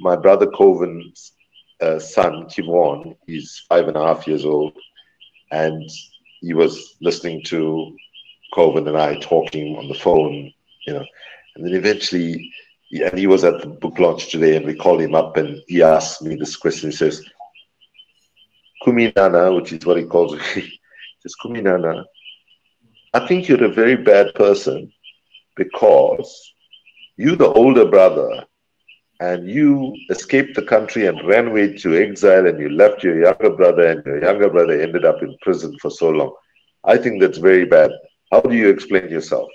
my brother Coven's uh, son, Kimon, he's five and a half years old, and he was listening to Coven and I talking on the phone, you know, and then eventually, and he was at the book launch today, and we called him up, and he asked me this question. He says, "Kuminana," which is what he calls me. he says, "Kuminana, I think you're a very bad person because you, the older brother, and you escaped the country and ran away to exile and you left your younger brother and your younger brother ended up in prison for so long. I think that's very bad. How do you explain yourself?